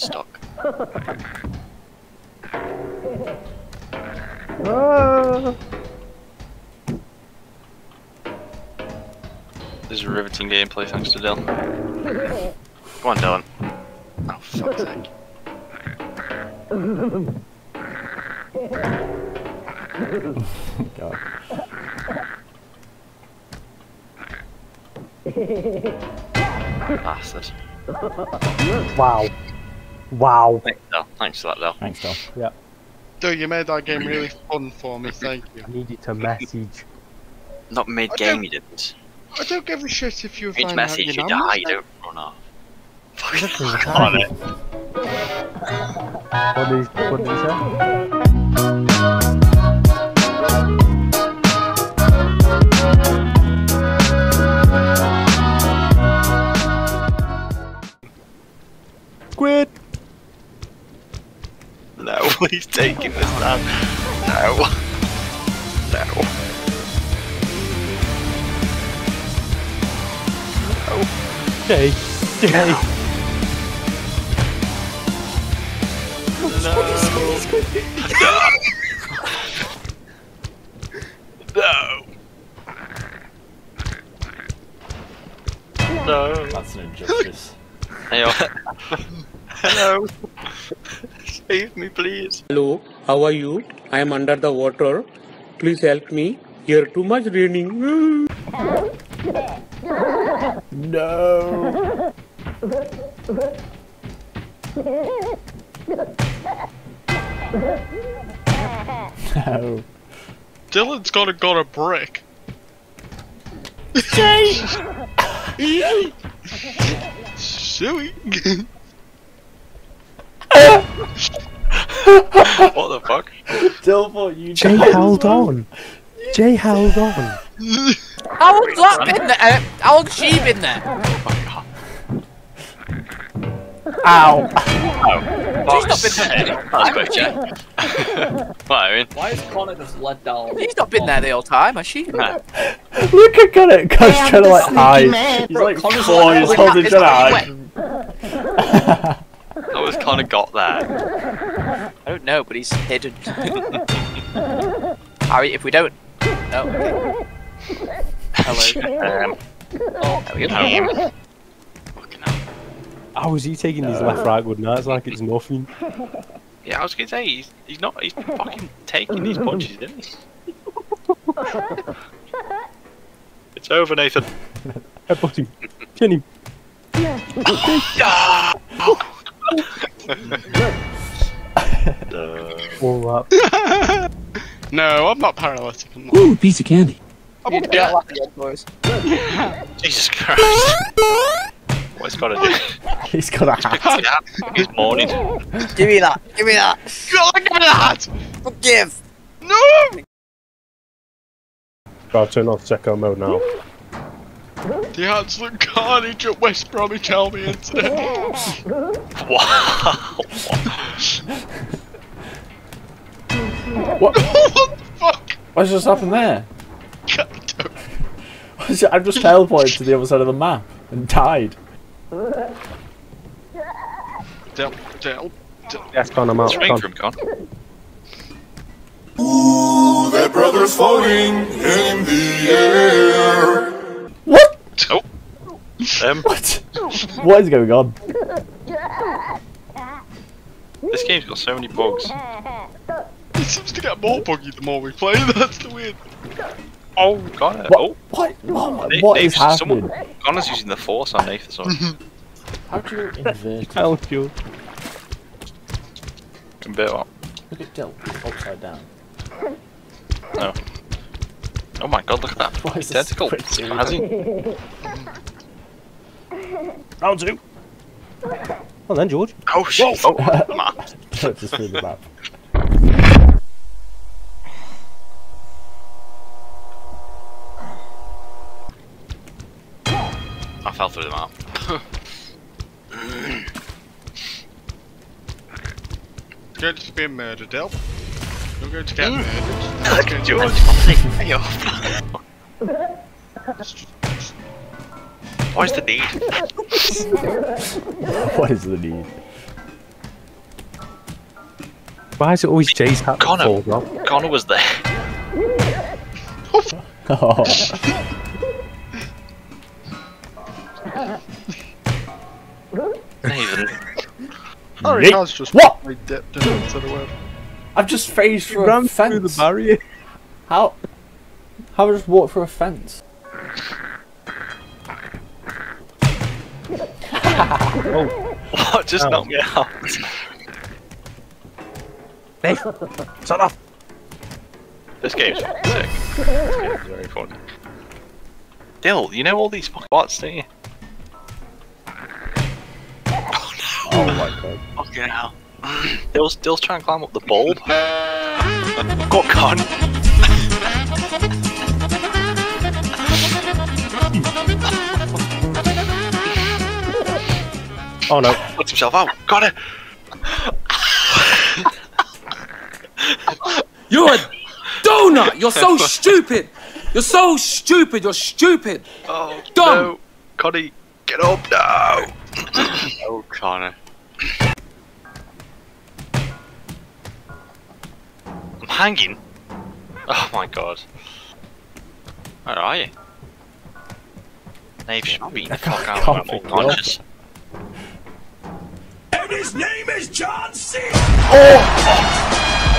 stuck. Ah. This is riveting gameplay thanks to Dylan. Come on, Dylan. Oh, fuck's sake. God. Bastard. Wow. Wow. Thanks, Dylan. Thanks for that, Dylan. Thanks, Tom. Yeah. Dude, you made that game really fun for me, thank you. I needed to message. Not mid game, you didn't. I don't give a shit if you Mid find out message, your you numbers, die, you don't run off. Exactly, Fuck on it. What did he, what did he say? Squid! No, he's taking this now. No. No. Jay! Jay! No. No. That's an injustice. Hey, oh. Hello. Save me, please. Hello, how are you? I am under the water. Please help me. Here too much raining. No! No. Dylan's gotta got a brick. Suey. What the fuck? Still you Jay held on! Jay held on! How long's that been there? How long's she been there? Oh my god. Ow! Fuck's She's not been sake. That's quick, Jack. What, I mean? Why is Connor just let down? She's not been there the whole time, has she? Nah. Look at it! God's trying to like hide. He's like Connor's like- holding It's to hide. How was Connor got there? I don't know, but he's hidden. Harry, if we don't. No. Okay. Hello. Um, There we go. um, fucking hell. How is he taking these left right good nights like it's nothing? Yeah, I was gonna say, he's, he's not, he's fucking taking these punches, isn't he? it's over, Nathan. Headbutt him. Chin him. Uh, Uh, All that. no, I'm not paralytic. I'm not. Ooh, piece of candy. I'm You not don't boys. Jesus Christ. What's got to do? He's got a hat. Yeah, it's morning. Give me that. Give me that. God, give me that! Forgive. No! Gotta turn off second mode now. The absolute carnage at West Bromwich Albion today. Wow. What? what the fuck? What's just happened there? I've just teleported to the other side of the map and died. Del, Del, Del. Yes, Con, I'm out. Con. from Con. That brother's floating in the air. What? Oh. Um, What? what is going on? this game's got so many bugs. It seems to get more buggy the more we play, that's the weird. Oh, got it. What? Oh, What? What, Nate- what is Nate's- happening? Someone, Connor's using the force on Nathan, sorry. How do you invert it? Help you. Can bit up. Look at Dill, upside down. No. Oh my god, look at that. What His is this tentacle. quick? Spazzing. Round two. Well then, George. Oh shit. Oh, come on. Just through the map. I fell through the map. It's going to be a murder, Del. You're going to get mm. murdered. It's going to George, be- hey off. What is the need? What is the need? Why is it always Jay's hat Connor. falls off? Connor was there. Oh. Nathan. Oh, Nick- he has just What? dipped into the web. I've just phased through a Ran through the barrier. How? How have I just walked through a fence? What oh. just oh. Ow. knocked me out? hey, Shut off. This game's sick. This game's very fun. Dill, you know all these fucking bots, don't you? Oh, oh my god. Fucking hell. Dill's, Dill's trying to climb up the bulb. Got con. Oh no. Puts himself out. Got it. You're a donut! You're so stupid! You're so stupid! You're stupid! Oh, Dumb. no. Connie, get up now. oh, Connor. I'm hanging. Oh my god. Where are you? They've shot me the fuck out can't of my pick you unconscious. Oh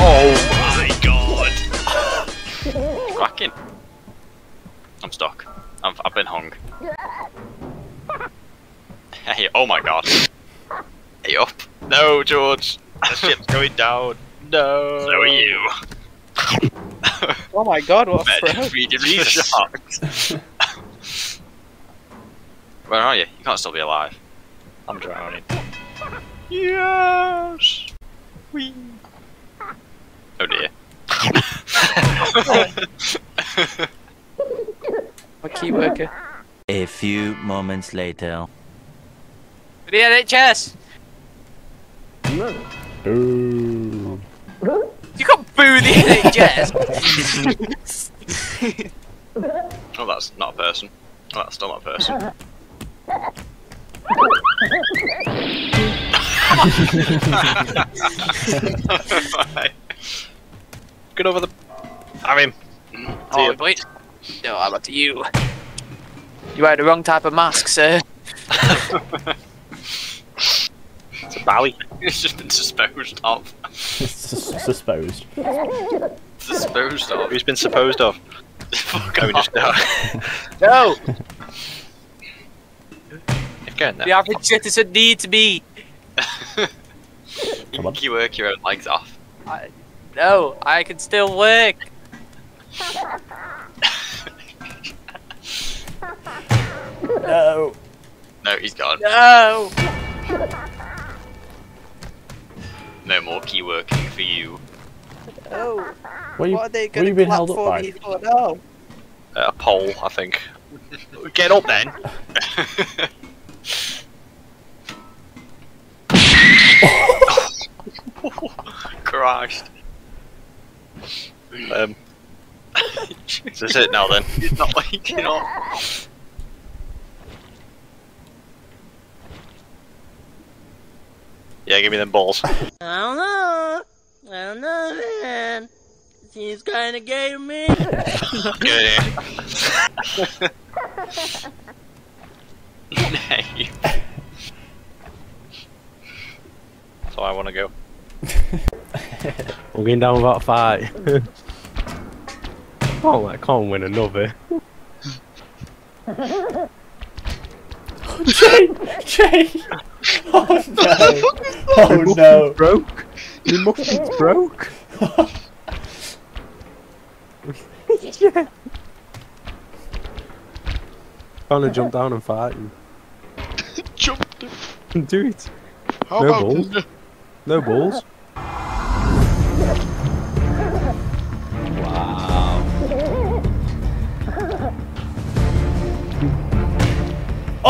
oh my god! Cracking. I'm stuck. I've, I've been hung. Hey, oh my god. Hey up. No, George. The ship's going down. No. So are you. Oh my god, what a throw. Jesus. shocked. Where are you? You can't still be alive. I'm drowning. Yes. Whee. Oh dear. A key worker. A few moments later. The NHS! Ooh. You can't boo the NHS! oh, that's not a person. Oh, that's still not a person. Right. Get over the. Have him. oh, wait. No, I'm up to you. You wear the wrong type of mask, sir. It's a bally. It's just been disposed of. Sus- Supposed. Disposed of. Who's been supposed of? Fuck, we just die. No! If going The there, average citizen needs me. Come on. you work your own legs off. No, I can still work. No. No, he's gone. No! No more key working for you. No. What are you, What are they what are you gonna being held up platform by? me for? No. Uh, a pole, I think. Get up then. Christ. Um. This is it now then. He's not waking up. Yeah, give me them balls. I don't know. I don't know, man. Seems kind of gay to me. Get in here. So I want to go. We're going down without a fight. oh, I can't win another. Jay! Jay! Oh, oh no! Oh no! Broke. Your muffins broke. yeah. Trying to jump down and fight him. Jumped. Do it. How No about balls. No balls.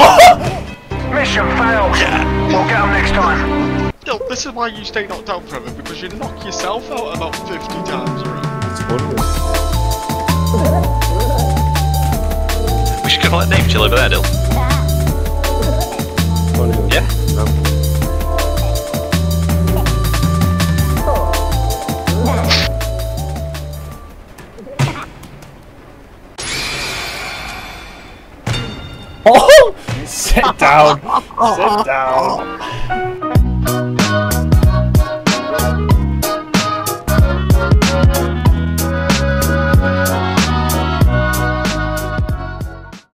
Oh! Mission failed. Yeah. We'll get him next time. Yo, this is why you stay knocked out forever, because you knock yourself out about 50 times around. We should go let name. chill over there, Dill. Yeah? No. Oh! Sit down. Sit down.